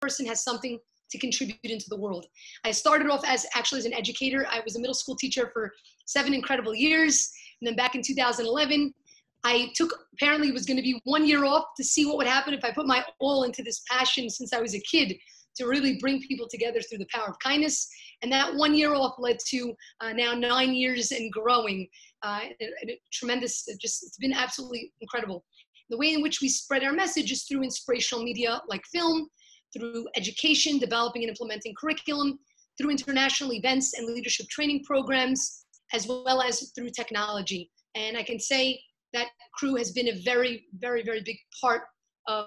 person has something to contribute into the world. I started off as actually as an educator. I was a middle school teacher for seven incredible years. And then back in 2011, I took apparently was going to be one year off to see what would happen if I put my all into this passion since I was a kid to really bring people together through the power of kindness. And that one year off led to uh, now nine years and growing. Uh, and, and tremendous, just it's been absolutely incredible. The way in which we spread our message is through inspirational media like film, through education, developing and implementing curriculum, through international events and leadership training programs, as well as through technology. And I can say that crew has been a very, very, very big part of,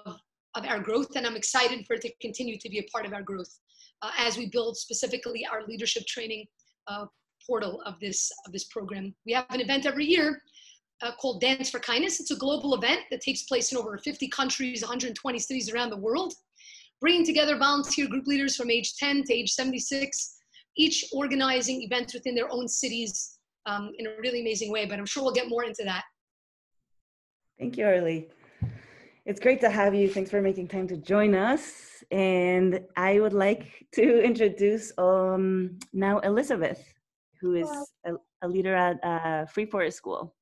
of our growth, and I'm excited for it to continue to be a part of our growth uh, as we build specifically our leadership training uh, portal of this, of this program. We have an event every year uh, called Dance for Kindness. It's a global event that takes place in over 50 countries, 120 cities around the world bringing together volunteer group leaders from age 10 to age 76, each organizing events within their own cities um, in a really amazing way. But I'm sure we'll get more into that. Thank you, Orly. It's great to have you. Thanks for making time to join us. And I would like to introduce um, now Elizabeth, who is a, a leader at uh, Free Forest School.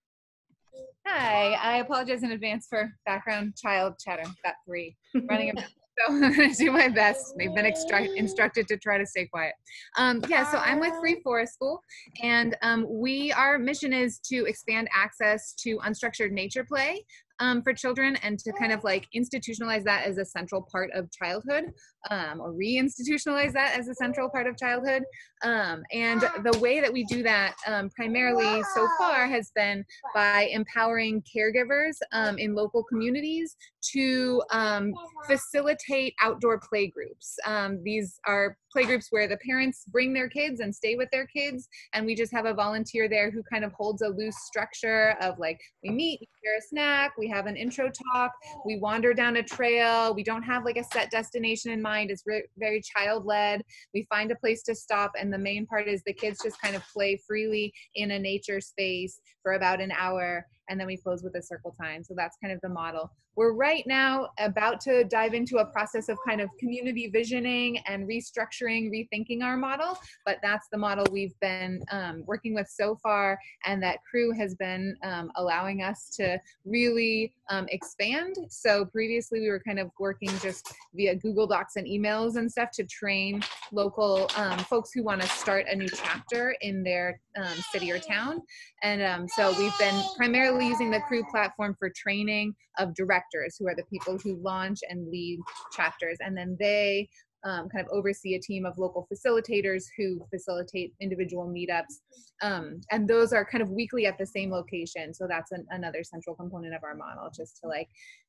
Hi, I apologize in advance for background child chatter. Got three running so I'm going to do my best. They've been extra- instructed to try to stay quiet. Um, yeah, so I'm with Free Forest School, and um, we our mission is to expand access to unstructured nature play um, for children and to kind of like institutionalize that as a central part of childhood um, or reinstitutionalize that as a central part of childhood. Um, and the way that we do that um, primarily so far has been by empowering caregivers um, in local communities to um, facilitate outdoor play groups. these are play groups where the parents bring their kids and stay with their kids and we just have a volunteer there who kind of holds a loose structure of like we meet we share a snack we have an intro talk we wander down a trail we don't have like a set destination in mind it's re- very child led we find a place to stop and the main part is the kids just kind of play freely in a nature space for about an hour and then we close with a circle time. So that's kind of the model. We're right now about to dive into a process of kind of community visioning and restructuring, rethinking our model, but that's the model we've been um, working with so far and that crew has been um, allowing us to really um, expand. So previously we were kind of working just via Google Docs and emails and stuff to train local um, folks who want to start a new chapter in their um, city or town. And um, so we've been primarily using the crew platform for training of directors who are the people who launch and lead chapters. And then they um, kind of oversee a team of local facilitators who facilitate individual meetups. Um, and those are kind of weekly at the same location. So that's an, another central component of our model, just to like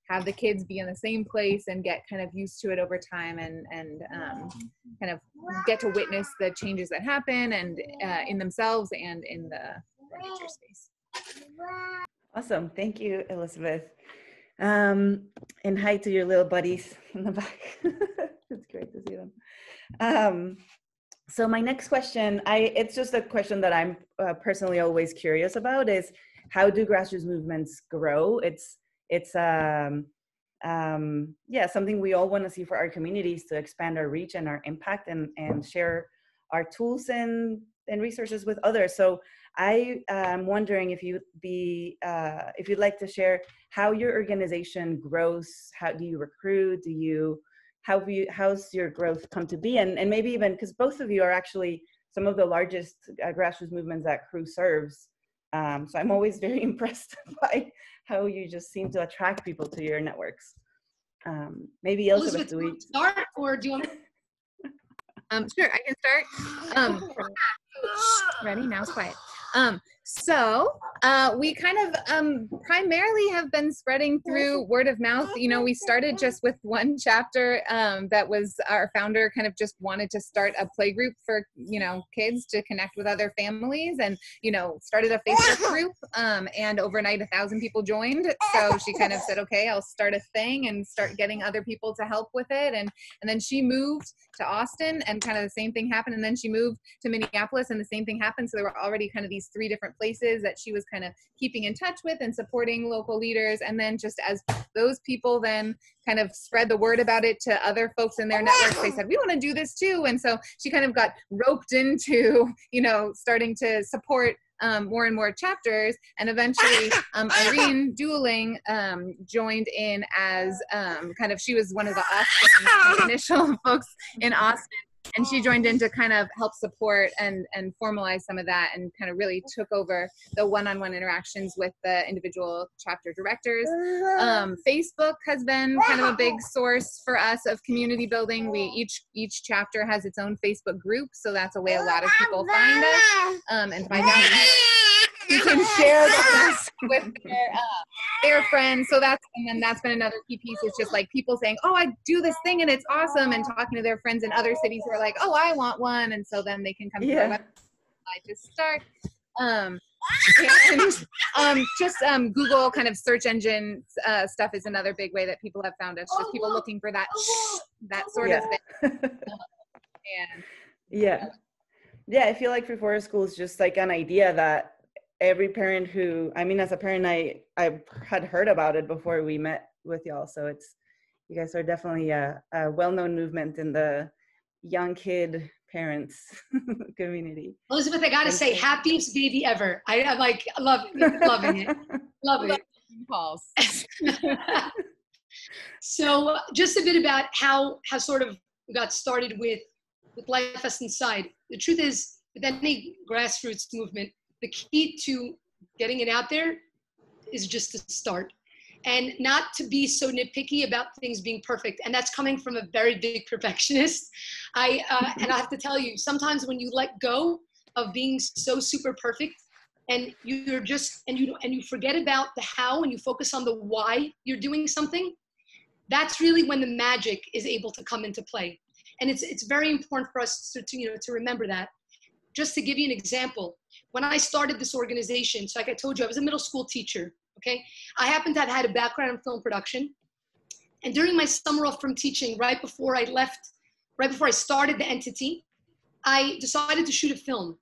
have the kids be in the same place and get kind of used to it over time and, and um, kind of get to witness the changes that happen and uh, in themselves and in the, nature space. Awesome. Thank you, Elizabeth. Um, and hi to your little buddies in the back. it's great to see them. Um, so my next question, I it's just a question that I'm uh, personally always curious about is how do grassroots movements grow? It's it's um, um, yeah something we all want to see for our communities to expand our reach and our impact and and share our tools and and resources with others. So I am wondering if you'd be uh, if you'd like to share how your organization grows. How do you recruit? Do you how you how's your growth come to be? And and maybe even because both of you are actually some of the largest uh, grassroots movements that Crew serves. Um, so I'm always very impressed by how you just seem to attract people to your networks. Um, maybe Elizabeth, Elizabeth do we start or do you want? um, sure, I can start. Um, ready? Now it's quiet. Um, so uh, we kind of um, primarily have been spreading through word of mouth. You know, we started just with one chapter um, that was our founder kind of just wanted to start a play group for you know kids to connect with other families, and you know started a Facebook group. Um, and overnight, a thousand people joined. So she kind of said, "Okay, I'll start a thing and start getting other people to help with it." And and then she moved to Austin, and kind of the same thing happened. And then she moved to Minneapolis, and the same thing happened. So there were already kind of these three different places that she was kind of keeping in touch with and supporting local leaders. And then just as those people then kind of spread the word about it to other folks in their networks, they said, we want to do this too. And so she kind of got roped into, you know, starting to support um, more and more chapters. And eventually, um, Irene Dueling um, joined in as um, kind of, she was one of the Austin initial folks in Austin. And she joined in to kind of help support and, and formalize some of that and kind of really took over the one on one interactions with the individual chapter directors. Um, Facebook has been kind of a big source for us of community building. We each each chapter has its own Facebook group, so that's a way a lot of people find us um, and find out you can share with their, uh, their friends. So that's and then that's been another key piece. It's just like people saying, "Oh, I do this thing and it's awesome," and talking to their friends in other cities who are like, "Oh, I want one," and so then they can come Yeah. to our website to start. Um, and um, just um, Google kind of search engine uh, stuff is another big way that people have found us. Just people looking for that that sort of thing. And Yeah. Yeah, I feel like Free Forest School is just like an idea that every parent who, I mean, as a parent, I, I had heard about it before we met with y'all. So it's, you guys are definitely a, a well-known movement in the young kid parents community. Elizabeth, I gotta Thank say, you. happiest baby ever. I, I'm like, love, loving it, loving it. calls. so just a bit about how how sort of got started with with Life Vest Inside the truth is with any grassroots movement the key to getting it out there is just to start and not to be so nitpicky about things being perfect. And that's coming from a very big perfectionist. I uh, and i have to tell you sometimes when you let go of being so super perfect and you're just and you and you forget about the how and you focus on the why you're doing something that's really when the magic is able to come into play. And it's it's very important for us to, to you know to remember that. Just to give you an example when i started this organization so like i told you i was a middle school teacher okay i happen to have had a background in film production and during my summer off from teaching right before i left right before i started the entity i decided to shoot a film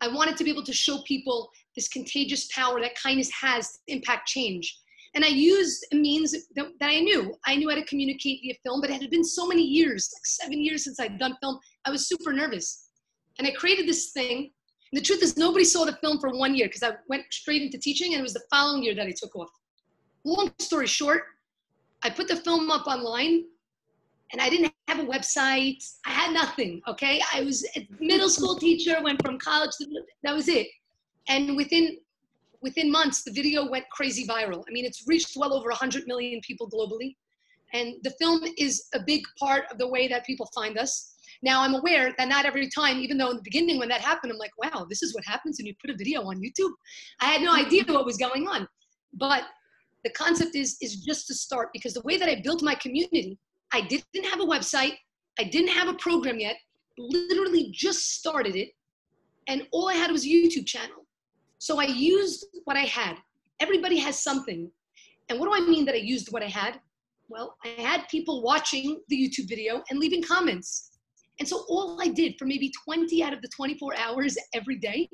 i wanted to be able to show people this contagious power that kindness has to impact change and I used a means that, that, I knew. I knew how to communicate via film, but it had been so many years, like seven years since I'd done film. I was super nervous. And I created this thing. And the truth is, nobody saw the film for one year because I went straight into teaching, and it was the following year that I took off. Long story short, I put the film up online, and I didn't have a website. I had nothing, okay? I was a middle school teacher, went from college to, that was it. And within within months, the video went crazy viral. I mean, it's reached well over 100 million people globally. And the film is a big part of the way that people find us. Now, I'm aware that not every time, even though in the beginning when that happened, I'm like, wow, this is what happens when you put a video on YouTube. I had no idea what was going on. But the concept is, is just to start because the way that I built my community, I didn't have a website, I didn't have a program yet, literally just started it. And all I had was a YouTube channel. So I used what I had. Everybody has something. And what do I mean that I used what I had? Well, I had people watching the YouTube video and leaving comments. And so all I did for maybe 20 out of the 24 hours every day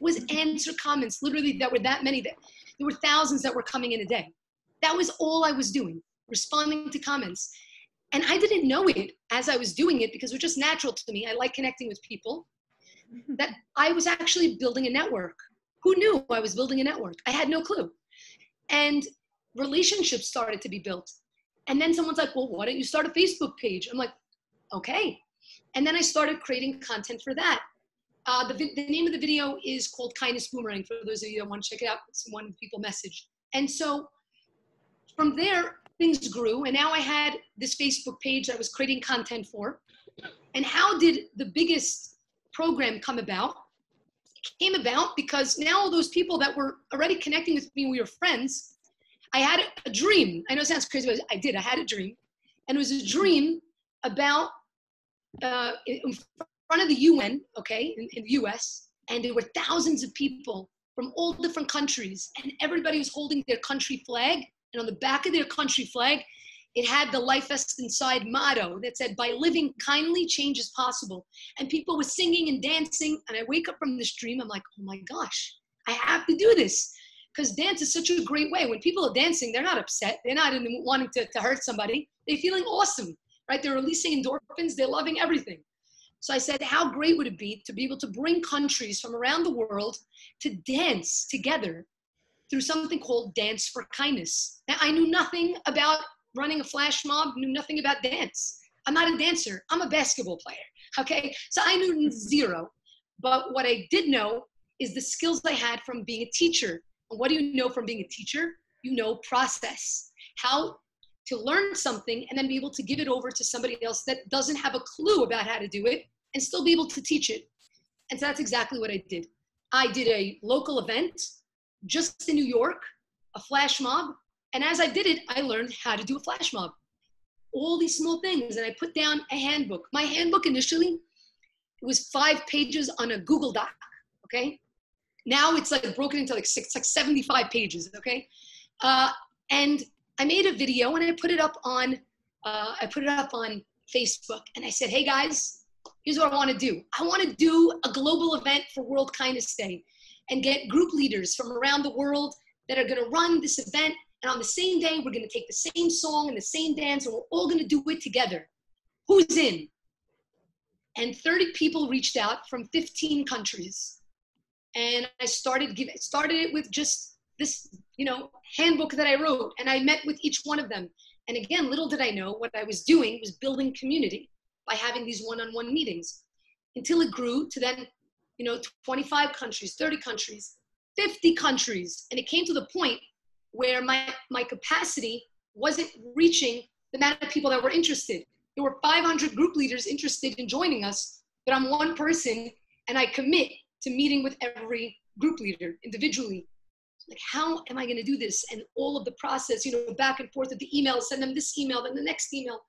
was answer comments, literally that were that many. That there were thousands that were coming in a day. That was all I was doing, responding to comments. And I didn't know it as I was doing it because it was just natural to me. I like connecting with people. Mm-hmm. That I was actually building a network. Who knew I was building a network? I had no clue. And relationships started to be built. And then someone's like, well, why don't you start a Facebook page? I'm like, okay. And then I started creating content for that. Uh, the, the name of the video is called Kindness Boomerang for those of you that want to check it out. It's one people message. And so from there, things grew. And now I had this Facebook page that I was creating content for. And how did the biggest program come about? It came about because now all those people that were already connecting with me, we were friends. I had a dream. I know it sounds crazy, but I did. I had a dream. And it was a dream about uh, in front of the UN, okay, in, in the US, and there were thousands of people from all different countries, and everybody was holding their country flag. And on the back of their country flag, it had the Life Vest Inside motto that said, By living kindly, change is possible. And people were singing and dancing. And I wake up from this dream, I'm like, Oh my gosh, I have to do this because dance is such a great way. When people are dancing, they're not upset. They're not wanting to, to hurt somebody. They're feeling awesome, right? They're releasing endorphins. They're loving everything. So I said, how great would it be to be able to bring countries from around the world to dance together through something called Dance for Kindness. Now, I knew nothing about running a flash mob, knew nothing about dance. I'm not a dancer, I'm a basketball player. Okay, so I knew zero. But what I did know is the skills I had from being a teacher. And what do you know from being a teacher? You know process, how to learn something and then be able to give it over to somebody else that doesn't have a clue about how to do it and still be able to teach it. And so that's exactly what I did. I did a local event just in New York, a flash mob. And as I did it, I learned how to do a flash mob. All these small things. And I put down a handbook. My handbook initially was five pages on a Google Doc. Okay. Now it's like broken into like six, like 75 pages. Okay. Uh, and I made a video and I put it up on, uh, I put it up on Facebook and I said, hey guys, here's what I want to do. I want to do a global event for World Kindness Day and get group leaders from around the world that are going to run this event. And on the same day, we're going to take the same song and the same dance, and we're all going to do it together. Who's in? And 30 people reached out from 15 countries. And I started giving started it with just this, you know, handbook that I wrote, and I met with each one of them. And again, little did I know what I was doing was building community by having these one-on-one meetings. Until it grew to then you know 25 countries 30 countries 50 countries. And it came to the point where my my capacity wasn't reaching the amount of people that were interested. There were 500 group leaders interested in joining us but i'm one person and i commit to meeting with every group leader individually like how am i going to do this? And all of the process you know back and forth of the email send them this email then the next email.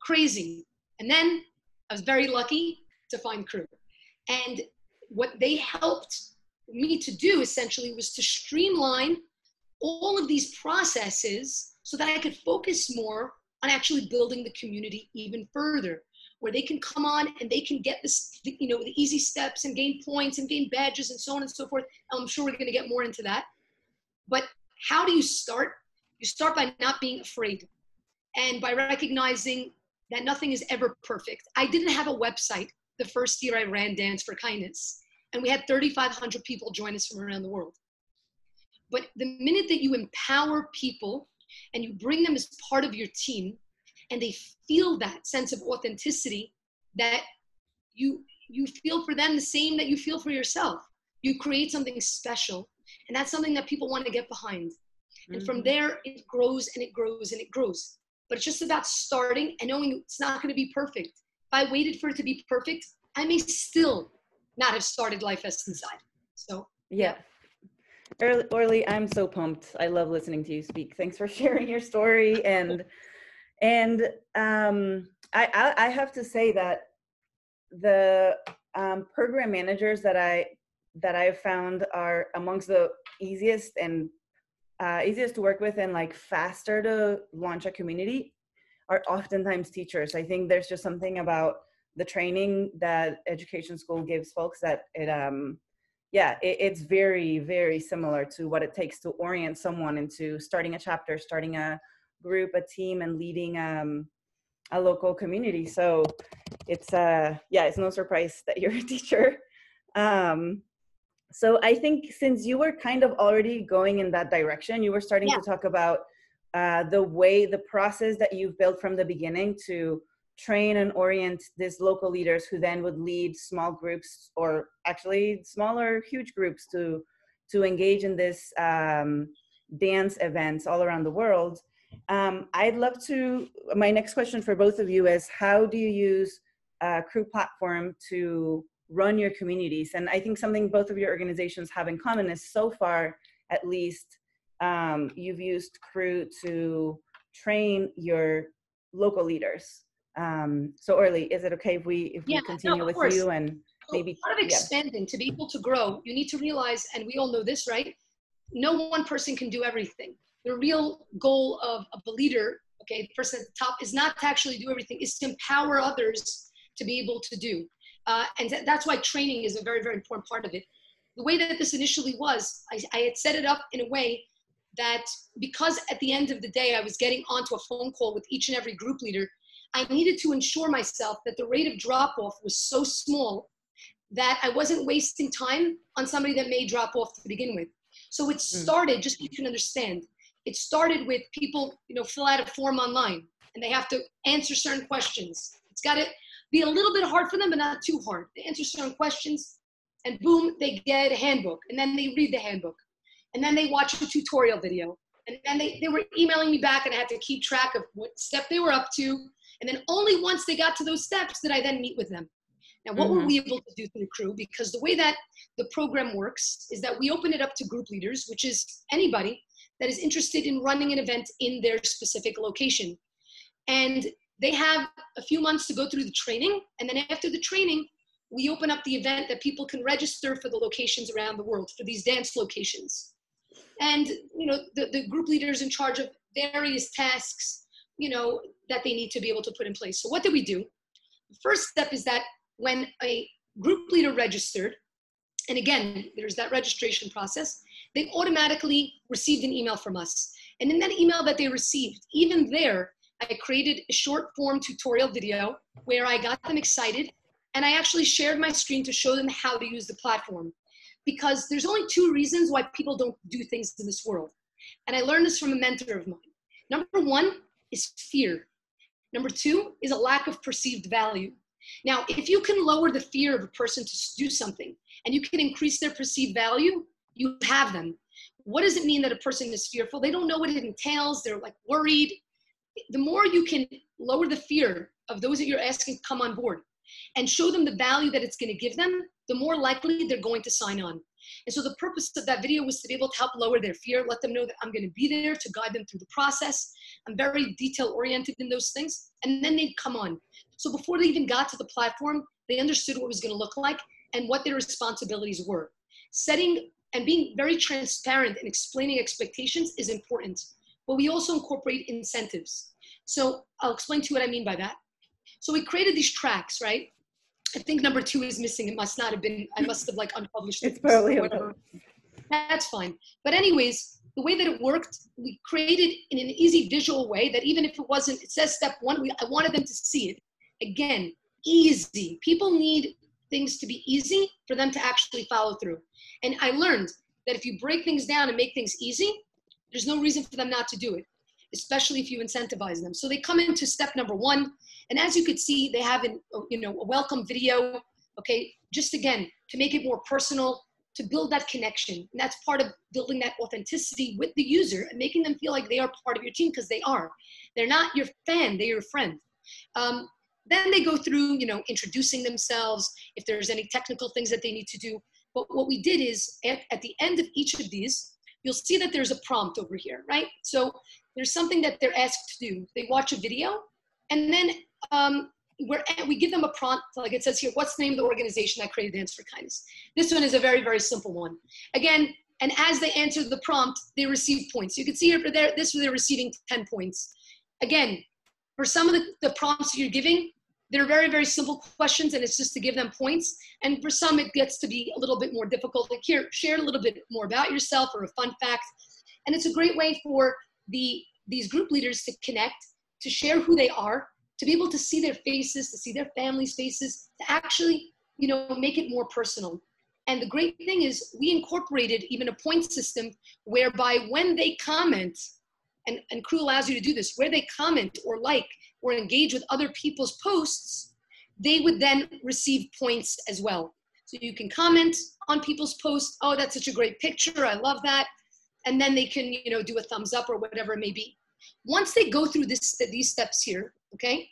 Crazy. And then i was very lucky to find crew. And what they helped me to do essentially was to streamline all of these processes so that I could focus more on actually building the community even further where they can come on and they can get this you know the easy steps and gain points and gain badges and so on and so forth. I'm sure we're going to get more into that but how do you start you start by not being afraid and by recognizing that nothing is ever perfect i didn't have a website the first year I ran Dance for Kindness. And we had 3,500 people join us from around the world. But the minute that you empower people and you bring them as part of your team, and they feel that sense of authenticity that you you feel for them the same that you feel for yourself. You create something special, and that's something that people want to get behind. And mm-hmm. from there, it grows and it grows and it grows. But it's just about starting and knowing it's not going to be perfect. If I waited for it to be perfect, I may still not have started Life Vest Inside. So yeah. Early, Orly, I'm so pumped. I love listening to you speak. Thanks for sharing your story and and um, I, I, I have to say that the um, program managers that I that I've found are amongst the easiest and uh, easiest to work with and like faster to launch a community are oftentimes teachers. I think there's just something about the training that education school gives folks that it um yeah it, it's very very similar to what it takes to orient someone into starting a chapter starting a group a team and leading um a local community so it's uh yeah it's no surprise that you're a teacher um so i think since you were kind of already going in that direction you were starting yeah. to talk about uh, the way the process that you've built from the beginning to train and orient these local leaders who then would lead small groups or actually smaller huge groups to to engage in this um, dance events all around the world um, i'd love to my next question for both of you is how do you use a Crew platform to run your communities and i think something both of your organizations have in common is so far at least um, you've used Crew to train your local leaders. Um, so Orly, is it okay if we if yeah, we continue no, with course. you and maybe part of expanding yeah. to be able to grow, you need to realize, and we all know this, right? No one person can do everything. The real goal of, of a leader, okay, the person at the top, is not to actually do everything, is to empower others to be able to do. Uh, and th- that's why training is a very, very important part of it. the way that this initially was, I, I had set it up in a way that because at the end of the day I was getting onto a phone call with each and every group leader, I needed to ensure myself that the rate of drop off was so small that I wasn't wasting time on somebody that may drop off to begin with. So it hmm. started, just so you can understand, it started with people, you know, fill out a form online and they have to answer certain questions. It's got to be a little bit hard for them, but not too hard. They answer certain questions and boom, they get a handbook and then they read the handbook and then they watch a tutorial video and then they, they were emailing me back and I had to keep track of what step they were up to. And then only once they got to those steps did I then meet with them. Now, what mm-hmm. were we able to do through the Crew? Because the way that the program works is that we open it up to group leaders, which is anybody that is interested in running an event in their specific location. And they have a few months to go through the training. And then after the training, we open up the event that people can register for the locations around the world, for these dance locations. And, you know, the, the group leaders in charge of various tasks, you know, that they need to be able to put in place. So what did we do? The first step is that when a group leader registered, and again, there's that registration process, they automatically received an email from us. And in that email that they received, even there, I created a short form tutorial video where I got them excited and I actually shared my screen to show them how to use the platform. Because there's only two reasons why people don't do things in this world. And I learned this from a mentor of mine. Number one is fear. Number two is a lack of perceived value. Now, if you can lower the fear of a person to do something and you can increase their perceived value, you have them. What does it mean that a person is fearful? They don't know what it entails. They're like worried. The more you can lower the fear of those that you're asking to come on board and show them the value that it's going to give them, the more likely they're going to sign on. And so the purpose of that video was to be able to help lower their fear, let them know that I'm going to be there to guide them through the process. I'm very detail oriented in those things. And then they'd come on. So before they even got to the platform, they understood what it was going to look like and what their responsibilities were. Setting and being very transparent and explaining expectations is important, but we also incorporate incentives. So I'll explain to you what I mean by that. So we created these tracks, right? I think number two is missing. It must not have been, I must have like unpublished it. It's probably That's fine. But anyways, the way that it worked, we created in an easy visual way that even if it wasn't, it says step one, we, I wanted them to see it. Again, easy. People need things to be easy for them to actually follow through. And I learned that if you break things down and make things easy, there's no reason for them not to do it, especially if you incentivize them. So they come into step number one, and as you could see, they have an, you know, a welcome video, okay, just again, to make it more personal, to build that connection. And that's part of building that authenticity with the user and making them feel like they are part of your team because they are. They're not your fan, they're your friend. Um, then they go through, you know, introducing themselves, if there's any technical things that they need to do. But what we did is at, at the end of each of these, you'll see that there's a prompt over here, right? So there's something that they're asked to do. They watch a video and then um, we're, we give them a prompt, like it says here, what's the name of the organization that created Dance for Kindness? This one is a very, very simple one. Again, and as they answer the prompt, they receive points. You can see here for there, this they're receiving 10 points. Again, for some of the, the prompts you're giving, they're very, very simple questions and it's just to give them points. And for some, it gets to be a little bit more difficult. Like here, share a little bit more about yourself or a fun fact. And it's a great way for the these group leaders to connect, to share who they are, to be able to see their faces, to see their families' faces, to actually, you know, make it more personal. And the great thing is we incorporated even a point system whereby when they comment, and, and Crew allows you to do this, where they comment or like or engage with other people's posts, they would then receive points as well. So you can comment on people's posts, oh, that's such a great picture, I love that. And then they can, you know, do a thumbs up or whatever it may be. Once they go through this, these steps here, okay,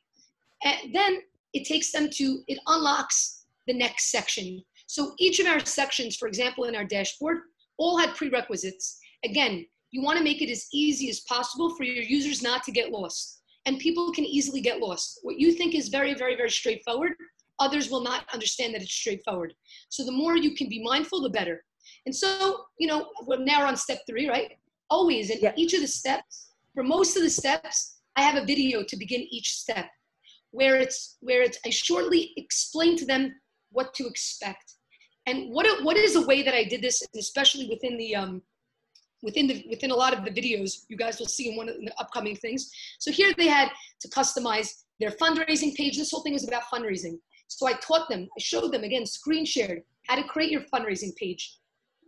and then it takes them to, it unlocks the next section. So each of our sections, for example, in our dashboard, all had prerequisites. Again, you want to make it as easy as possible for your users not to get lost. And people can easily get lost. What you think is very, very, very straightforward, others will not understand that it's straightforward. So the more you can be mindful, the better. And so, you know, we're now on step three, right? Always in yeah. each of the steps, for most of the steps, I have a video to begin each step where it's where it's I shortly explain to them what to expect. And what what is a way that I did this, especially within the um, within the within a lot of the videos you guys will see in one of the upcoming things. So here they had to customize their fundraising page. This whole thing was about fundraising. So I taught them, I showed them again, screen shared, how to create your fundraising page,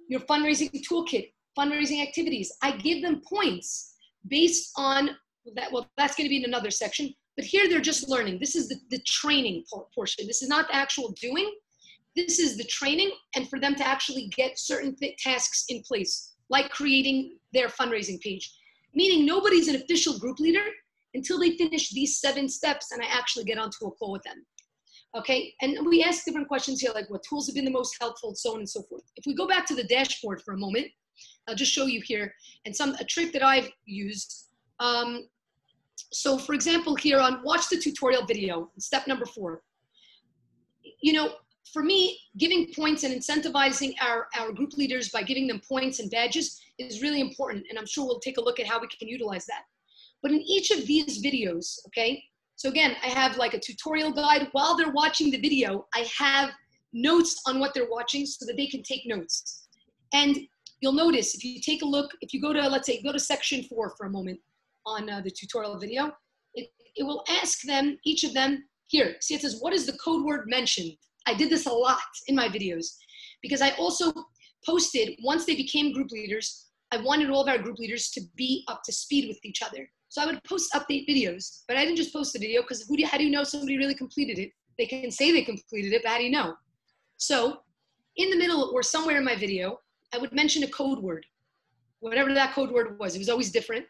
your fundraising toolkit, fundraising activities. I give them points based on that. Well, that's going to be in another section. But here they're just learning. This is the, the training portion. This is not the actual doing. This is the training, and for them to actually get certain tasks in place, like creating their fundraising page. Meaning nobody's an official group leader until they finish these seven steps and I actually get onto a call with them. Okay, and we ask different questions here, like what tools have been the most helpful, so on and so forth. If we go back to the dashboard for a moment, I'll just show you here, and some a trick that I've used. Um, so for example, here on watch the tutorial video, step number four. You know, for me, giving points and incentivizing our, our group leaders by giving them points and badges is really important. And I'm sure we'll take a look at how we can utilize that. But in each of these videos, okay, so again, I have like a tutorial guide. While they're watching the video, I have notes on what they're watching so that they can take notes. And you'll notice if you take a look, if you go to, let's say, go to section four for a moment on uh, the tutorial video, it, it will ask them, each of them, here, see it says, what is the code word mentioned? I did this a lot in my videos because I also posted, once they became group leaders, I wanted all of our group leaders to be up to speed with each other. So I would post update videos, but I didn't just post a video because who do, how do you know somebody really completed it? They can say they completed it, but how do you know? So in the middle or somewhere in my video, I would mention a code word, whatever that code word was. It was always different.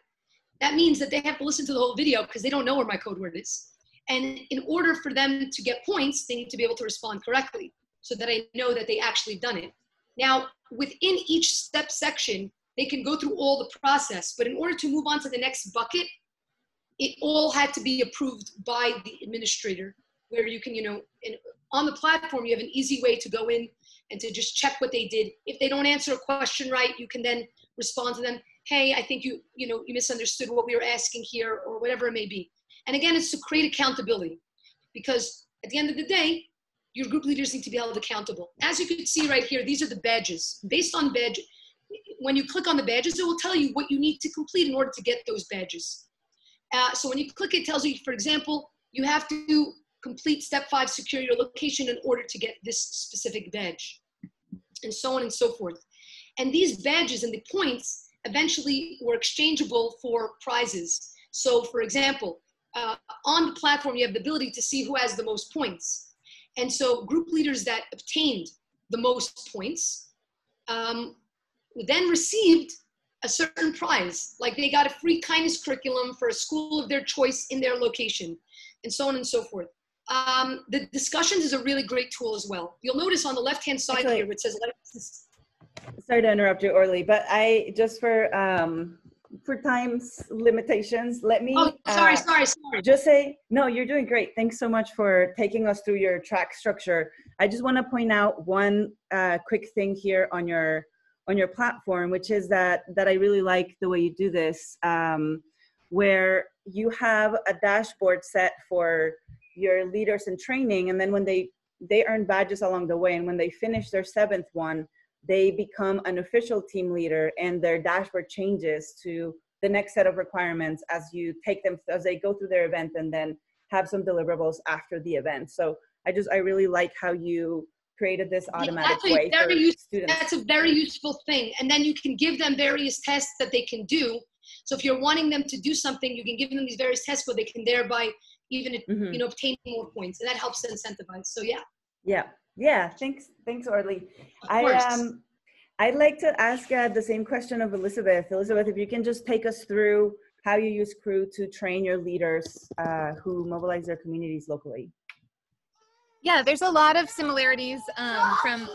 That means that they have to listen to the whole video because they don't know where my code word is. And in order for them to get points, they need to be able to respond correctly so that I know that they actually done it. Now, within each step section, they can go through all the process, but in order to move on to the next bucket, it all had to be approved by the administrator, where you can, you know, on the platform, you have an easy way to go in and to just check what they did. If they don't answer a question right, you can then respond to them, hey, I think you, you know, you misunderstood what we were asking here, or whatever it may be. And again, it's to create accountability because at the end of the day, your group leaders need to be held accountable. As you can see right here, these are the badges. Based on badge, when you click on the badges, it will tell you what you need to complete in order to get those badges. Uh, so when you click, it tells you, for example, you have to complete step five, secure your location in order to get this specific badge, and so on and so forth. And these badges and the points eventually were exchangeable for prizes. So for example, uh, on the platform, you have the ability to see who has the most points. And so group leaders that obtained the most points um, then received a certain prize, like they got a free kindness curriculum for a school of their choice in their location, and so on and so forth. Um, the discussions is a really great tool as well. You'll notice on the left-hand side Actually, here, it says. Sorry to interrupt you, Orly, but I just for um, for times limitations, let me. Oh, sorry, uh, sorry, sorry. Just say no. You're doing great. Thanks so much for taking us through your track structure. I just want to point out one uh, quick thing here on your on your platform, which is that that I really like the way you do this, um, where you have a dashboard set for your leaders in training, and then when they they earn badges along the way, and when they finish their seventh one, they become an official team leader, and their dashboard changes to the next set of requirements as you take them as they go through their event, and then have some deliverables after the event. So I just I really like how you created this automatic yeah, way for use, students. That's a very useful thing. And then you can give them various tests that they can do. So if you're wanting them to do something, you can give them these various tests where they can thereby even mm-hmm. you know obtain more points, and that helps incentivize. So yeah. Yeah, yeah. Thanks, thanks, Orly. I um, I'd like to ask uh, the same question of Elizabeth. Elizabeth, if you can just take us through how you use Crew to train your leaders uh, who mobilize their communities locally yeah there's a lot of similarities um, from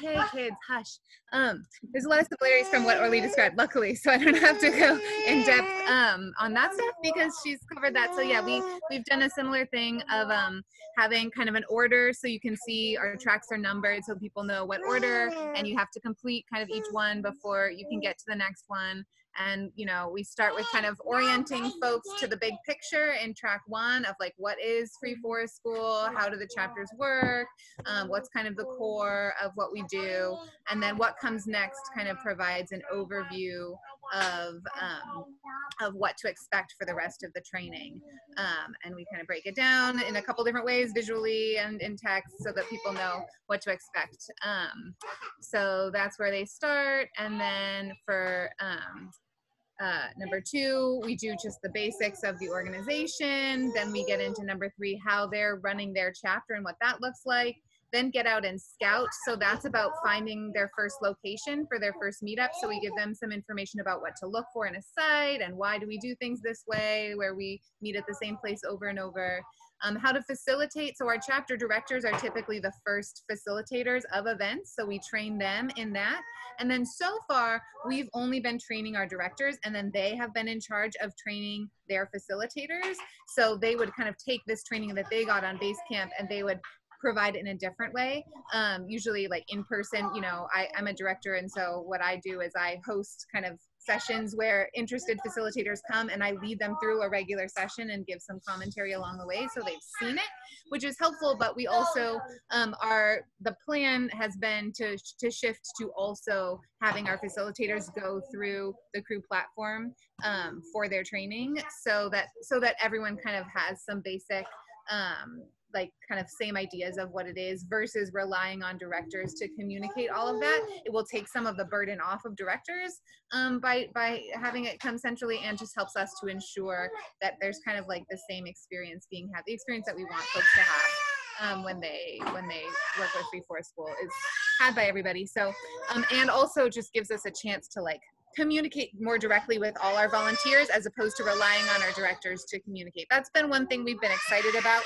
hey kids hush um, there's a lot of similarities from what orly described luckily so i don't have to go in depth um, on that stuff because she's covered that. So yeah we we've done a similar thing of um, having kind of an order so you can see our tracks are numbered so people know what order and you have to complete kind of each one before you can get to the next one. And you know we start with kind of orienting folks to the big picture in track one of like what is free forest school how do the chapters work um, what's kind of the core of what we do and then what comes next kind of provides an overview of um, of what to expect for the rest of the training. Um, and we kind of break it down in a couple different ways visually and in text so that people know what to expect. Um, so that's where they start and then for um, uh, number two, we do just the basics of the organization. Then we get into number three, how they're running their chapter and what that looks like then get out and scout. So that's about finding their first location for their first meetup. So we give them some information about what to look for in a site and why do we do things this way, where we meet at the same place over and over. Um, how to facilitate. So our chapter directors are typically the first facilitators of events. So we train them in that. And then so far, we've only been training our directors and then they have been in charge of training their facilitators. So they would kind of take this training that they got on base camp and they would provide in a different way. Um, usually like in person, you know, I, I'm a director. And so what I do is I host kind of sessions where interested facilitators come and I lead them through a regular session and give some commentary along the way so they've seen it, which is helpful. But we also um, are the plan has been to to shift to also having our facilitators go through the crew platform um, for their training so that so that everyone kind of has some basic um, like kind of same ideas of what it is versus relying on directors to communicate all of that. It will take some of the burden off of directors um, by by having it come centrally and just helps us to ensure that there's kind of like the same experience being had the experience that we want folks to have um, when they when they work with free forest school is had by everybody. So um, and also just gives us a chance to like communicate more directly with all our volunteers as opposed to relying on our directors to communicate. That's been one thing we've been excited about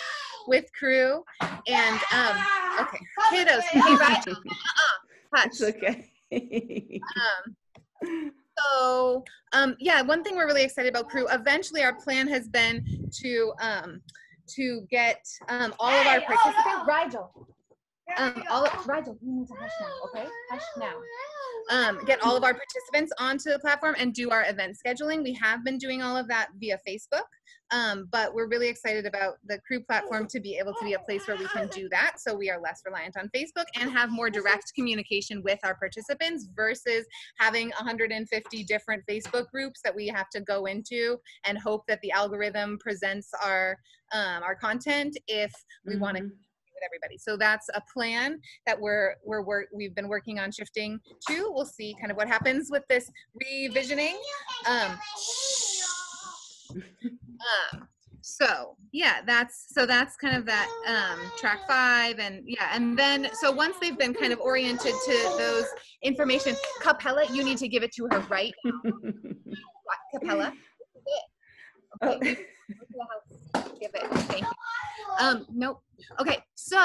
with crew. And um, okay, kiddos, hey, right? Uh-uh, It's okay. um, so um, yeah, one thing we're really excited about crew. Eventually, our plan has been to um, to get um, all of our participants. Rigel, um, all Rigel, you need to hush now, okay? Hush now. Um, get all of our participants onto the platform and do our event scheduling. We have been doing all of that via Facebook. Um, but we're really excited about the crew platform to be able to be a place where we can do that. So we are less reliant on Facebook and have more direct communication with our participants versus having 150 different Facebook groups that we have to go into and hope that the algorithm presents our um, our content if we mm-hmm. want to with everybody. So that's a plan that we're we're, we've been working on shifting to. We'll see kind of what happens with this revisioning. Um, um, so yeah, that's so that's kind of that um, track five, and yeah, and then so once they've been kind of oriented to those information, Capella, you need to give it to her right now. Capella. Okay. Oh. Give it. Um, nope. Okay, so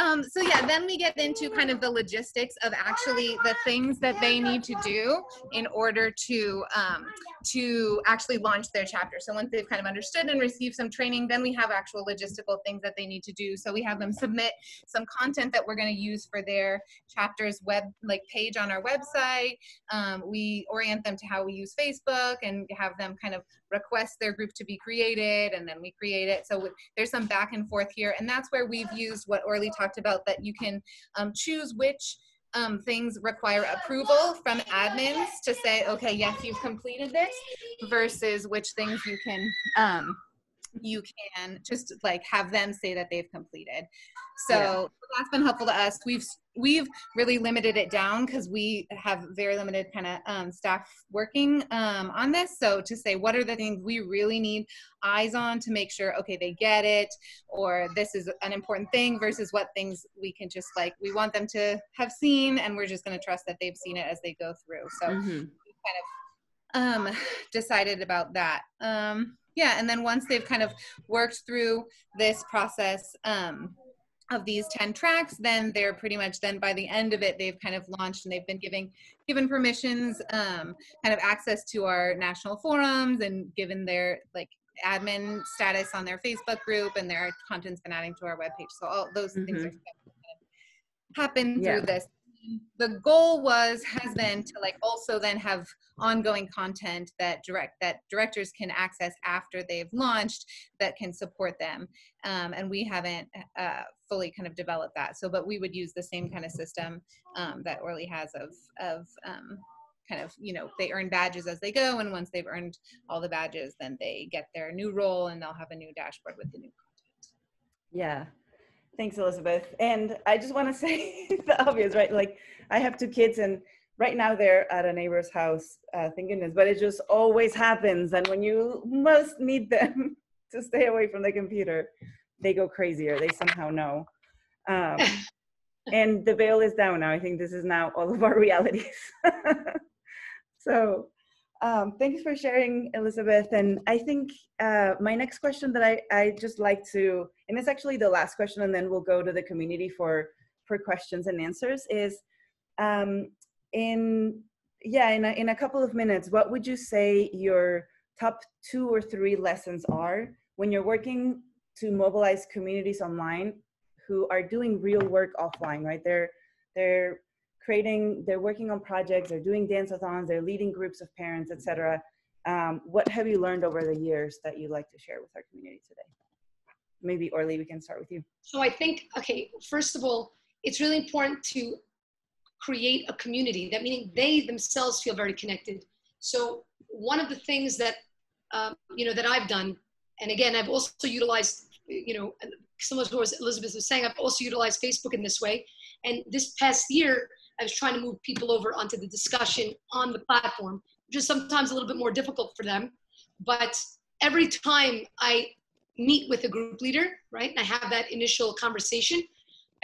um, so yeah, then we get into kind of the logistics of actually the things that they need to do in order to um, to actually launch their chapter. So once they've kind of understood and received some training, then we have actual logistical things that they need to do. So we have them submit some content that we're going to use for their chapters web like page on our website. Um, we orient them to how we use Facebook and have them kind of request their group to be created, and then we create it. So there's some back and forth here, and that's where we've used what Orly talked about that you can um, choose which um, things require approval from admins to say, okay, yes, you've completed this, versus which things you can um, you can just like have them say that they've completed. So yeah. that's been helpful to us. We've we've really limited it down because we have very limited kind of um, staff working um, on this. So to say what are the things we really need eyes on to make sure okay they get it or this is an important thing versus what things we can just like we want them to have seen and we're just going to trust that they've seen it as they go through. So mm-hmm. kind of um, decided about that. Um, yeah and then once they've kind of worked through this process um, of these 10 tracks then they're pretty much then by the end of it they've kind of launched and they've been giving given permissions um, kind of access to our national forums and given their like admin status on their facebook group and their content's been adding to our webpage so all those mm-hmm. things are kind happen yeah. through this the goal was has been to like also then have ongoing content that direct that directors can access after they've launched that can support them. Um, and we haven't uh, fully kind of developed that. So but we would use the same kind of system um, that orly has of of um, kind of you know they earn badges as they go and once they've earned all the badges then they get their new role and they'll have a new dashboard with the new content. Yeah thanks elizabeth. And i just want to say the obvious right? Like i have two kids and right now they're at a neighbor's house uh, thank goodness but it just always happens. And when you most need them to stay away from the computer they go crazier. they somehow know. Um, and the veil is down now. I think this is now all of our realities. So um, thanks for sharing, Elizabeth. And I think uh, my next question that I, I just like to, and it's actually the last question, and then we'll go to the community for, for questions and answers, is um, in, yeah, in a, in a couple of minutes, what would you say your top two or three lessons are when you're working to mobilize communities online who are doing real work offline, right? They're, they're creating, they're working on projects, they're doing dance-a-thons, they're leading groups of parents, etc. Um, what have you learned over the years that you'd like to share with our community today? Maybe Orly, we can start with you. So I think, okay, first of all, it's really important to create a community. That meaning they themselves feel very connected. So one of the things that um, you know that I've done, and again, I've also utilized, you know, similar to what Elizabeth was saying, I've also utilized Facebook in this way. And this past year, I was trying to move people over onto the discussion on the platform, which is sometimes a little bit more difficult for them. But every time I meet with a group leader, right, and I have that initial conversation,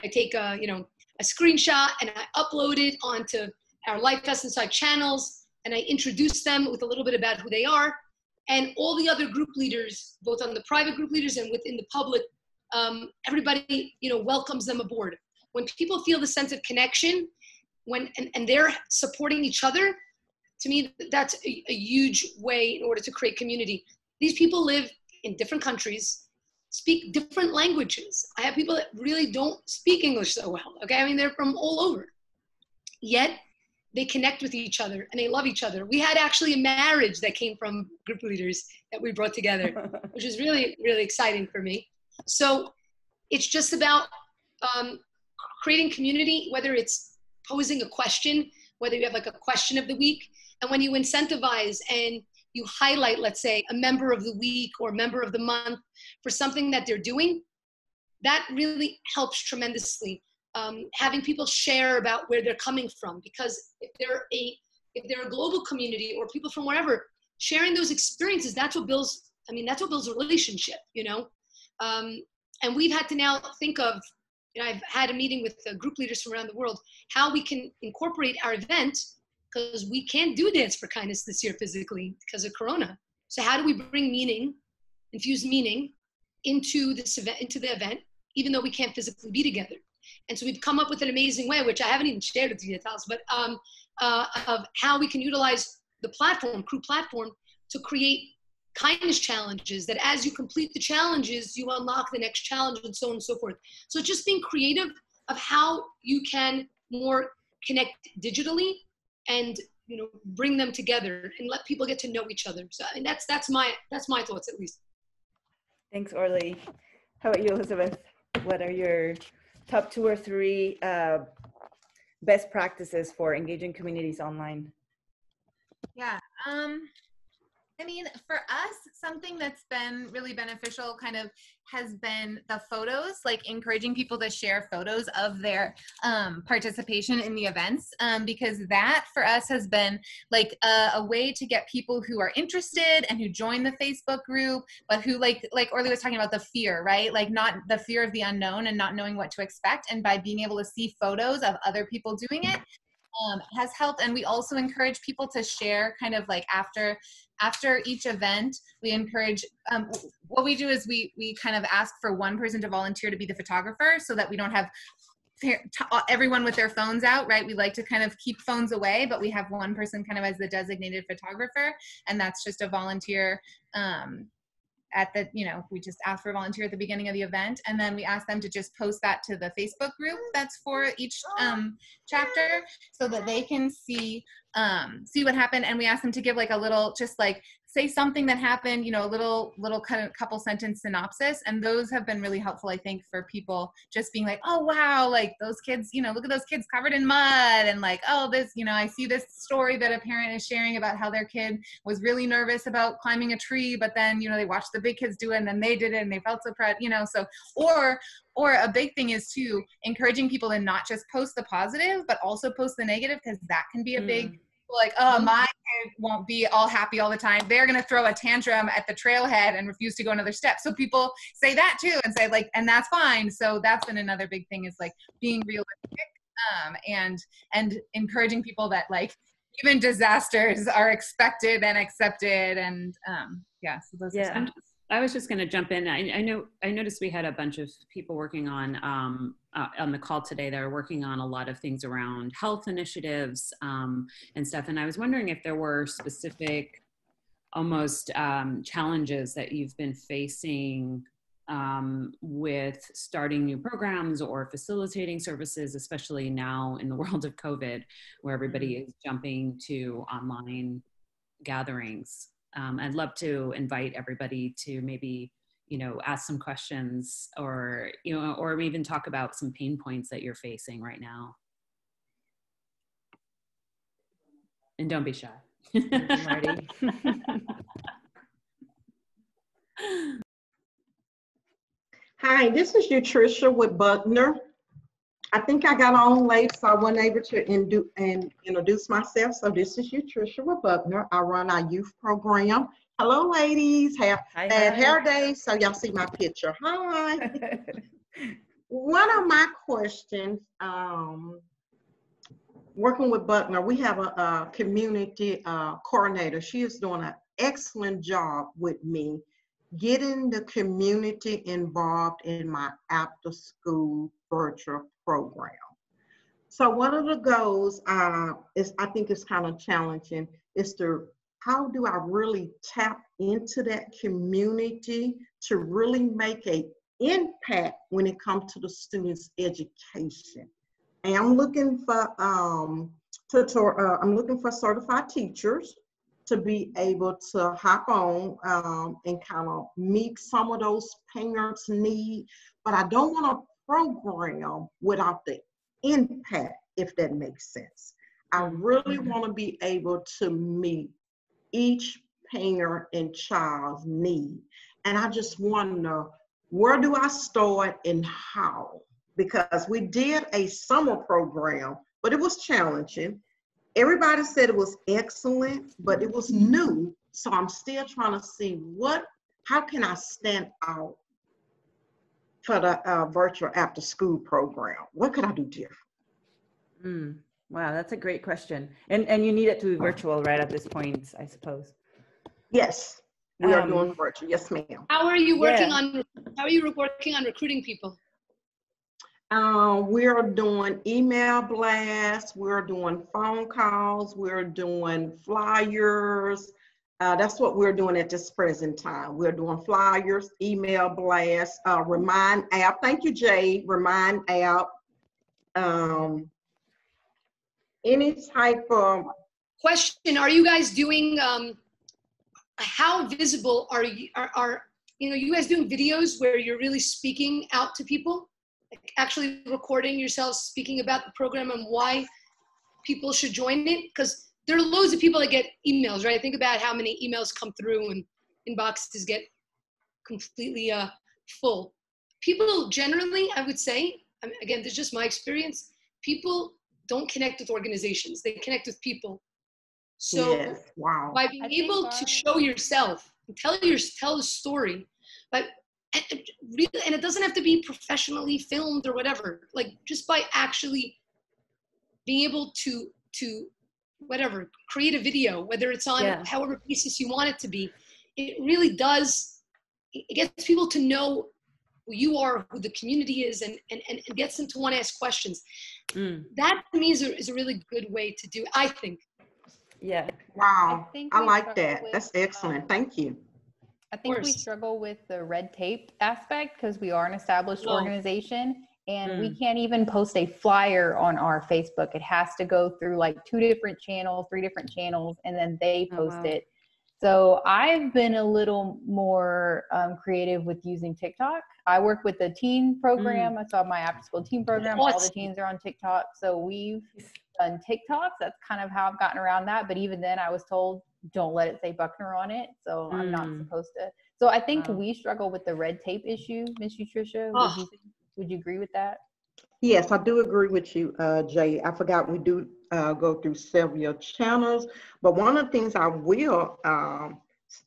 I take a, you know, a screenshot and I upload it onto our Life Vest Inside channels and I introduce them with a little bit about who they are. And all the other group leaders, both on the private group leaders and within the public, um, everybody, you know, welcomes them aboard. When people feel the sense of connection when and, and they're supporting each other to me that's a, a huge way in order to create community these people live in different countries speak different languages. I have people that really don't speak english so well okay? I mean they're from all over. Yet they connect with each other and they love each other. We had actually a marriage that came from group leaders that we brought together which is really really exciting for me. So it's just about um, creating community whether it's posing a question, whether you have like a question of the week, and when you incentivize and you highlight, let's say, a member of the week or member of the month for something that they're doing, that really helps tremendously. Um, having people share about where they're coming from, because if they're a if they're a global community or people from wherever, sharing those experiences, that's what builds. I mean, that's what builds a relationship, you know. Um, and we've had to now think of you know, I've had a meeting with uh, group leaders from around the world, how we can incorporate our event because we can't do Dance for Kindness this year physically because of Corona. So how do we bring meaning, infuse meaning into this event, into the event, even though we can't physically be together? And so we've come up with an amazing way, which I haven't even shared with you, Talis, but um, uh, of how we can utilize the platform, crew platform, to create kindness challenges that as you complete the challenges, you unlock the next challenge and so on and so forth. So just being creative of how you can more connect digitally and you know bring them together and let people get to know each other. So I mean that's that's my that's my thoughts at least. Thanks, Orly. How about you, Elizabeth? What are your top two or three uh, best practices for engaging communities online? Yeah. Um, I mean, for us, something that's been really beneficial kind of has been the photos, like encouraging people to share photos of their um, participation in the events, um, because that for us has been like a, a, way to get people who are interested and who join the Facebook group, but who like like Orly was talking about the fear, right? Like not the fear of the unknown and not knowing what to expect, and by being able to see photos of other people doing it, um, has helped and we also encourage people to share kind of like after after each event we encourage um, what we do is we we kind of ask for one person to volunteer to be the photographer so that we don't have uh, everyone with their phones out right? We like to kind of keep phones away but we have one person kind of as the designated photographer and that's just a volunteer um, at the you know we just ask for a volunteer at the beginning of the event and then we ask them to just post that to the facebook group that's for each um, chapter so that they can see um, see what happened. And we ask them to give like a little just like say something that happened you know a little little kind of couple sentence synopsis and those have been really helpful i think for people just being like oh wow like those kids you know look at those kids covered in mud and like oh this you know i see this story that a parent is sharing about how their kid was really nervous about climbing a tree but then you know they watched the big kids do it and then they did it and they felt so proud you know so or or a big thing is too encouraging people to not just post the positive but also post the negative because that can be a big Mm. Like oh my kid won't be all happy all the time they're going to throw a tantrum at the trailhead and refuse to go another step so people say that too and say like and that's fine so that's been another big thing is like being realistic um, and and encouraging people that like even disasters are expected and accepted and um, yeah so those Yeah. are I'm some just, I was just going to jump in. I, I know I noticed we had a bunch of people working on um, uh, on the call today that are working on a lot of things around health initiatives um, and stuff. And I was wondering if there were specific, almost um, challenges that you've been facing um, with starting new programs or facilitating services, especially now in the world of COVID, where everybody is jumping to online gatherings. Um, I'd love to invite everybody to maybe, you know, ask some questions or, you know, or even talk about some pain points that you're facing right now. And don't be shy. Marty. Hi, this is Utricia with Buckner. I think I got on late, so I wasn't able to indu- and introduce myself. So this is Utricia with Buckner. I run our youth program. Hello, ladies. Have Hi, bad hi. hair day, so y'all see my picture. Hi. One of my questions, um, working with Buckner, we have a, a community uh, coordinator. She is doing an excellent job with me getting the community involved in my after school virtual program. So one of the goals uh, is I think is kind of challenging is to how do I really tap into that community to really make a impact when it comes to the students' education. And I'm looking for um, tutor, uh, I'm looking for certified teachers to be able to hop on um, and kind of meet some of those parents' need, but I don't want to program without the impact, if that makes sense. I really want to be able to meet each parent and child's need. And I just know where do I start and how? Because we did a summer program, but it was challenging. Everybody said it was excellent, but it was new. So I'm still trying to see what, how can I stand out for the uh, virtual after school program? What could I do different? Mm, wow, that's a great question. And and you need it to be virtual right at this point, I suppose. Yes, we are Um, doing virtual. Yes, ma'am. How are you working Yeah. on? How are you working on recruiting people? Uh, we're doing email blasts, we're doing phone calls, we're doing flyers. Uh, that's what we're doing at this present time. We're doing flyers, email blasts, uh, Remind app. Thank you, Jay. Remind app. Um, any type of Question: Are you guys doing? Um, how visible are you? Are, are you know you guys doing videos where you're really speaking out to people, like actually recording yourselves speaking about the program and why people should join it? Because there are loads of people that get emails, right? Think about how many emails come through and inboxes get completely uh, full. People generally, I would say, again, this is just my experience. People don't connect with organizations; they connect with people. So yes, wow. by being I think able to show yourself and tell your tell the story but and, and really and it doesn't have to be professionally filmed or whatever like just by actually being able to to whatever create a video whether it's on Yeah. however basis you want it to be it really does it gets people to know who you are who the community is and and, and it gets them to want to ask questions Mm, that to me is a, is a really good way to do i think yeah. Wow. think I like that. probably, That's excellent. um, Thank you. I think we struggle with the red tape aspect because we are an established Oh. organization and we Mm. can't even post a flyer on our Facebook. It has to go through like two different channels, three different channels, and then they Oh, post wow. it. So I've been a little more um, creative with using TikTok. I work with the teen program. I saw my after school teen program. All the teens are on TikTok. So we've done TikToks. That's kind of how I've gotten around that. But even then, I was told don't let it say Buckner on it. So I'm not Mm. supposed to. So I think Wow. we struggle with the red tape issue, Miss Patricia. Would Oh. you would you agree with that? Yes, I do agree with you, uh, Jay. I forgot we do uh, go through several channels, but one of the things I will um,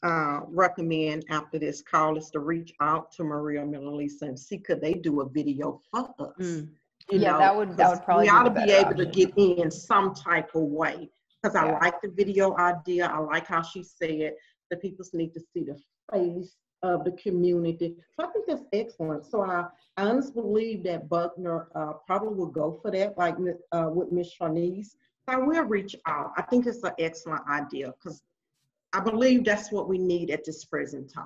uh, recommend after this call is to reach out to Maria Melissa and see could they do a video for us. Mm. you Yeah, know, that would- that would probably we ought to be able to get in some type of way because I like the video idea. I like how she said the people need to see the face of the community. So I think that's excellent. So I, I honestly believe that Buckner uh, probably will go for that, like uh, with Miss Shanice. I will reach out. I think it's an excellent idea because I believe that's what we need at this present time.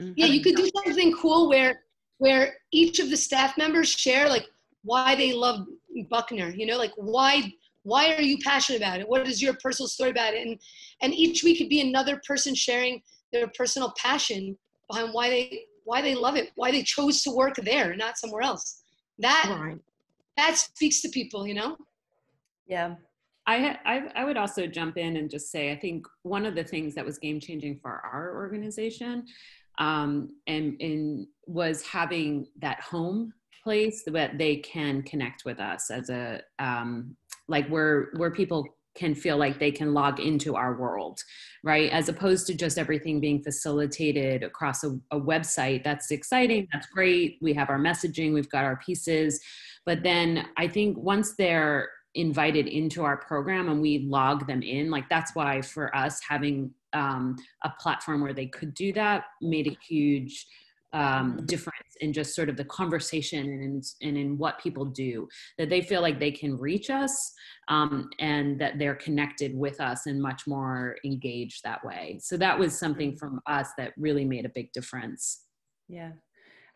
Mm. Yeah, you could do something cool where where each of the staff members share like why they love Buckner. You know, like why why are you passionate about it? What is your personal story about it? And and each week could be another person sharing their personal passion behind why they why they love it, why they chose to work there, not somewhere else. That Right. that speaks to people, you know. Yeah. I, I I would also jump in and just say I think one of the things that was game changing for our organization, um, and and was having that home place that they can connect with us as a um, like where where people can feel like they can log into our world, right? As opposed to just everything being facilitated across a, a website. That's exciting. That's great. We have our messaging. We've got our pieces. But then I think once they're invited into our program and we log them in like that's why for us having um, a platform where they could do that made a huge um, difference in just sort of the conversation and in, and in what people do that they feel like they can reach us um, and that they're connected with us and much more engaged that way so that was something from us that really made a big difference Yeah.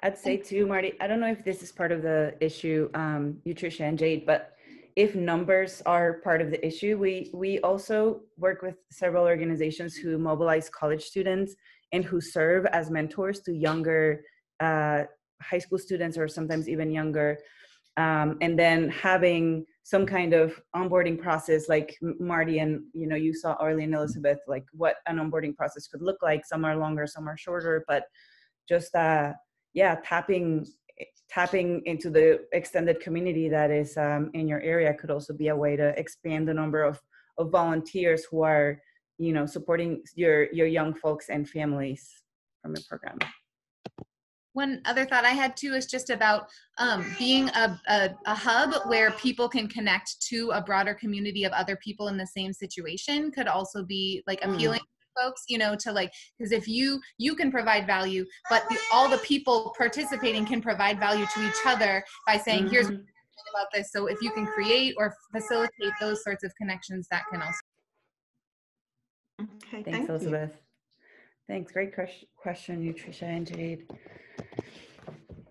I'd say too, Marty, I don't know if this is part of the issue, um, and Jade, but if numbers are part of the issue, we we also work with several organizations who mobilize college students and who serve as mentors to younger uh, high school students or sometimes even younger. Um, and then having some kind of onboarding process like Marty and you know you saw Orly and Elizabeth like what an onboarding process could look like some are longer some are shorter but just uh yeah tapping tapping into the extended community that is um, in your area could also be a way to expand the number of, of volunteers who are you know supporting your your young folks and families from the program One other thought I had too is just about um, being a, a, a hub where people can connect to a broader community of other people in the same situation could also be like Mm. appealing to folks, you know, to like, because if you, you can provide value, but the, all the people participating can provide value to each other by saying, here's Mhm. about this. So if you can create or facilitate those sorts of connections, that can also. Okay, thanks thank you. Thanks great question you trisha and jade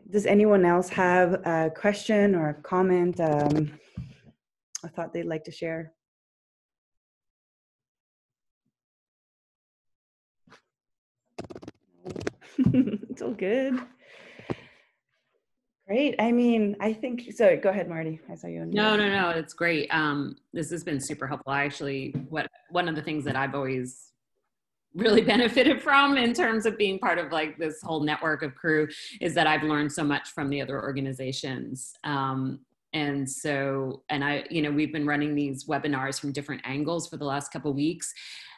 does anyone else have a question or a comment um, a thought they'd like to share it's all good. Great. I mean, I think so. Go ahead, Marty. I saw you. on No, no, no. It's great. Um, this has been super helpful. I actually, what one of the things that I've always really benefited from in terms of being part of like this whole network of crew is that I've learned so much from the other organizations. Um, and so, and I, you know, we've been running these webinars from different angles for the last couple weeks.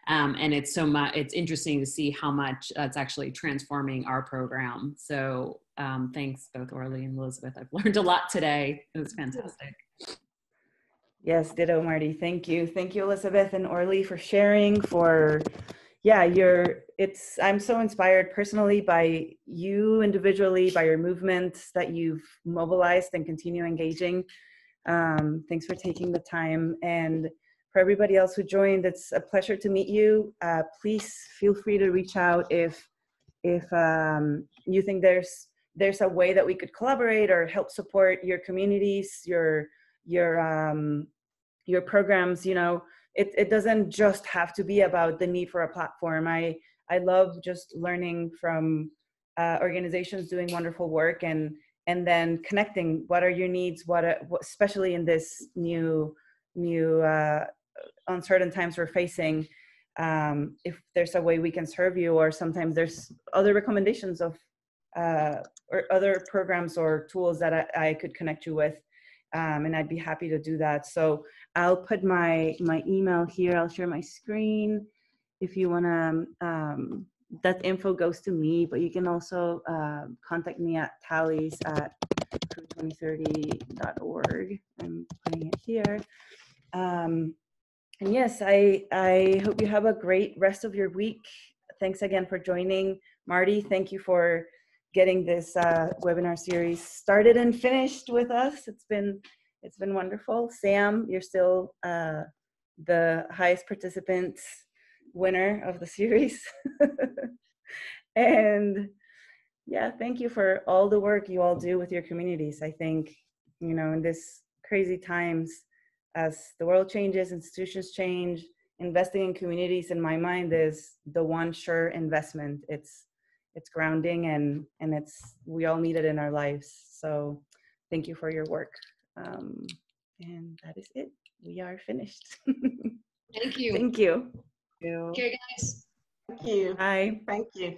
Um, and it's so much, it's interesting to see how much that's actually transforming our program. So um, thanks both Orly and Elizabeth. I've learned a lot today. It was fantastic. Yes, ditto, Marty. Thank you. Thank you, Elizabeth and Orly, for sharing. For yeah, you're. It's. I'm so inspired personally by you individually, by your movements that you've mobilized and continue engaging. Um, thanks for taking the time and. For everybody else who joined, it's a pleasure to meet you. Uh, please feel free to reach out if if um, you think there's there's a way that we could collaborate or help support your communities, your your um, your programs. You know, it it doesn't just have to be about the need for a platform. I I love just learning from uh, organizations doing wonderful work and and then connecting. What are your needs? What, are, what especially in this new new uh, uncertain times we're facing um, if there's a way we can serve you or sometimes there's other recommendations of uh, or other programs or tools that I, I could connect you with um, and I'd be happy to do that. So I'll put my my email here I'll share my screen if you want to um, that info goes to me but you can also uh, contact me at tallies at crew2030.org I'm putting it here um, and yes, I, I hope you have a great rest of your week. Thanks again for joining. Marty, thank you for getting this uh, webinar series started and finished with us. It's been, it's been wonderful. Sam, you're still uh, the highest participant winner of the series. and yeah, thank you for all the work you all do with your communities. I think, you know, in this crazy times, as the world changes, institutions change, investing in communities in my mind is the one sure investment. It's it's grounding and and it's we all need it in our lives. So thank you for your work. Um, and that is it. We are finished. Thank you. thank you. Okay, guys. Thank you. Bye. Thank you.